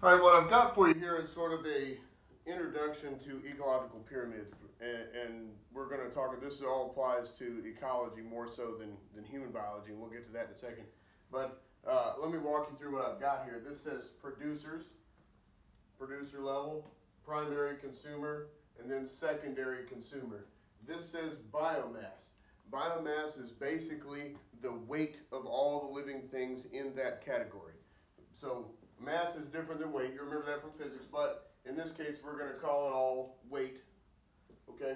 All right, what I've got for you here is sort of a introduction to ecological pyramids, and, and we're going to talk. This all applies to ecology more so than than human biology, and we'll get to that in a second. But uh, let me walk you through what I've got here. This says producers, producer level, primary consumer, and then secondary consumer. This says biomass. Biomass is basically the weight of all the living things in that category. So mass is different than weight. You remember that from physics, but in this case, we're going to call it all weight. Okay?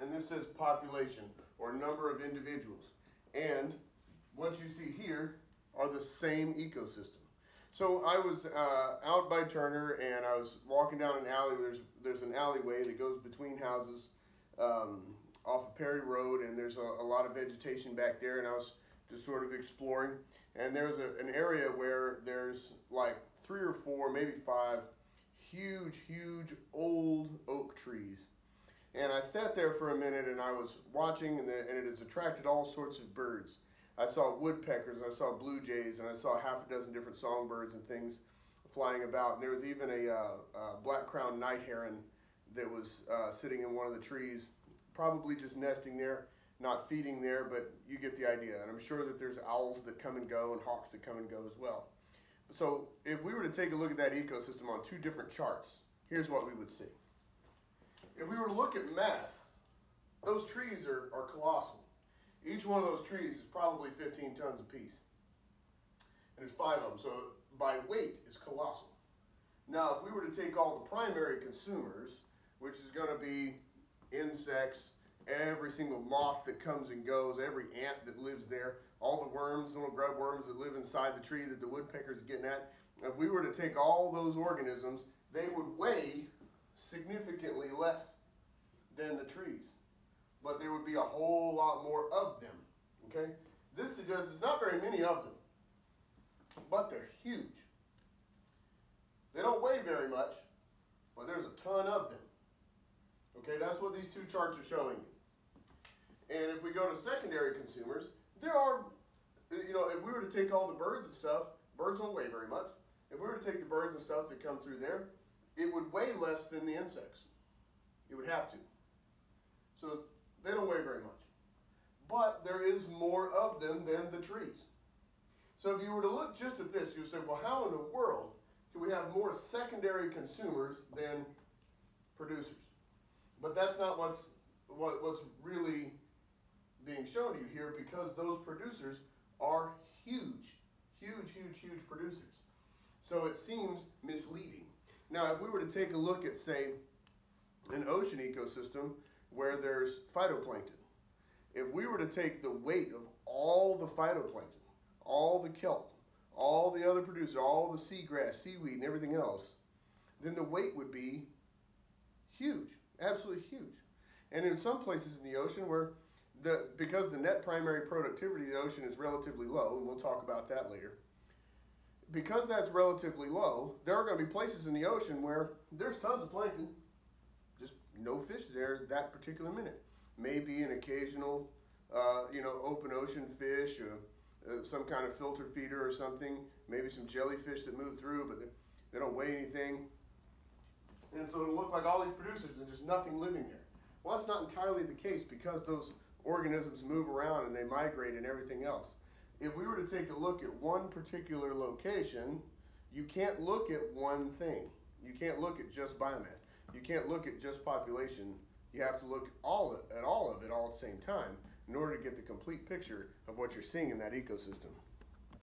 And this says population or number of individuals. And what you see here are the same ecosystem. So I was uh, out by Turner and I was walking down an alley. There's there's an alleyway that goes between houses um, off of Perry Road, and there's a, a, lot of vegetation back there. And I was just sort of exploring, and there's a, an area where there's like three or four, maybe five, huge, huge old oak trees. And I sat there for a minute and I was watching, and, the, and it has attracted all sorts of birds. I saw woodpeckers, I saw blue jays, and I saw half a dozen different songbirds and things flying about. And there was even a, uh, a black-crowned night heron that was uh, sitting in one of the trees, probably just nesting there, not feeding there, but you get the idea. And I'm sure that there's owls that come and go and hawks that come and go as well. So if we were to take a look at that ecosystem on two different charts, here's what we would see. If we were to look at mass, those trees are, are colossal. Each one of those trees is probably 15 tons apiece. And there's five of them, so by weight is colossal. Now, if we were to take all the primary consumers, which is going to be insects, every single moth that comes and goes, every ant that lives there, all the worms, little grub worms that live inside the tree that the woodpecker's getting at, if we were to take all those organisms, they would weigh significantly less than the trees but there would be a whole lot more of them. Okay? This suggests there's not very many of them, but they're huge. They don't weigh very much, but there's a ton of them. Okay, that's what these two charts are showing you. And if we go to secondary consumers, there are, you know, if we were to take all the birds and stuff, birds don't weigh very much. If we were to take the birds and stuff that come through there, it would weigh less than the insects. It would have to. So they don't weigh very much. But there is more of them than the trees. So if you were to look just at this, you would say, well, how in the world can we have more secondary consumers than producers? But that's not what's, what, what's really being shown to you here because those producers are huge, huge, huge, huge producers. So it seems misleading. Now, if we were to take a look at, say, an ocean ecosystem, where there's phytoplankton. If we were to take the weight of all the phytoplankton, all the kelp, all the other producers, all the seagrass, seaweed, and everything else, then the weight would be huge, absolutely huge. And in some places in the ocean where the because the net primary productivity of the ocean is relatively low, and we'll talk about that later, because that's relatively low, there are going to be places in the ocean where there's tons of plankton, just no fish there that particular minute. Maybe an occasional, uh, you know, open ocean fish or uh, some kind of filter feeder or something. Maybe some jellyfish that move through, but they, they don't weigh anything. And so it'll look like all these producers and there's nothing living there. Well, that's not entirely the case because those organisms move around and they migrate and everything else. If we were to take a look at one particular location, you can't look at one thing. You can't look at just biomass you can't look at just population. You have to look all at all of it all at the same time in order to get the complete picture of what you're seeing in that ecosystem.